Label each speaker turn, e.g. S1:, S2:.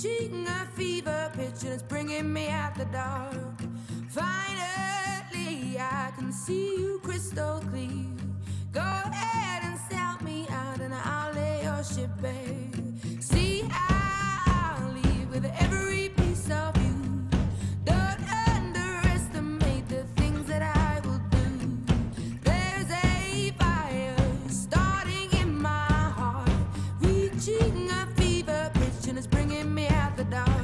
S1: cheating, a fever pitch, and it's bringing me out the dark. Finally, I can see you crystal clear. Go ahead and sell me out, and I'll lay your ship bare. the dark.